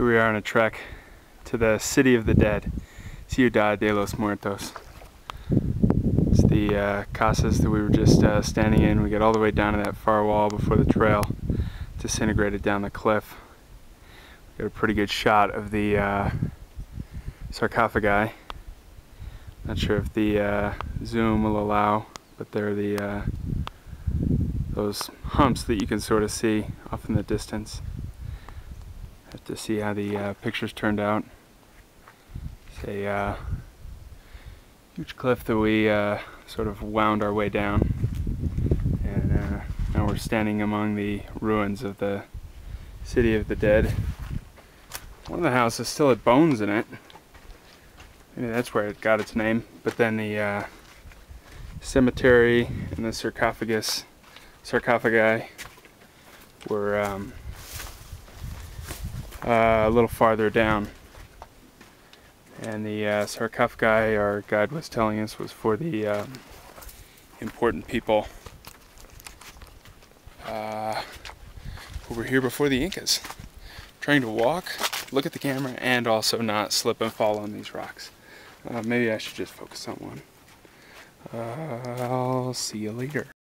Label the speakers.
Speaker 1: Here we are on a trek to the City of the Dead, Ciudad de los Muertos. It's the uh, casas that we were just uh, standing in. We get all the way down to that far wall before the trail disintegrated down the cliff. We got a pretty good shot of the uh, sarcophagi. Not sure if the uh, zoom will allow, but they're the uh, those humps that you can sort of see off in the distance. Have to see how the uh, pictures turned out. It's a uh, huge cliff that we uh, sort of wound our way down. And uh, now we're standing among the ruins of the City of the Dead. One of the houses still had bones in it. Maybe that's where it got its name. But then the uh, cemetery and the sarcophagus, sarcophagi were um, uh, a little farther down. And the uh, sarcophagi, our guide was telling us, was for the um, important people uh, who were here before the Incas. Trying to walk, look at the camera, and also not slip and fall on these rocks. Uh, maybe I should just focus on one. Uh, I'll see you later.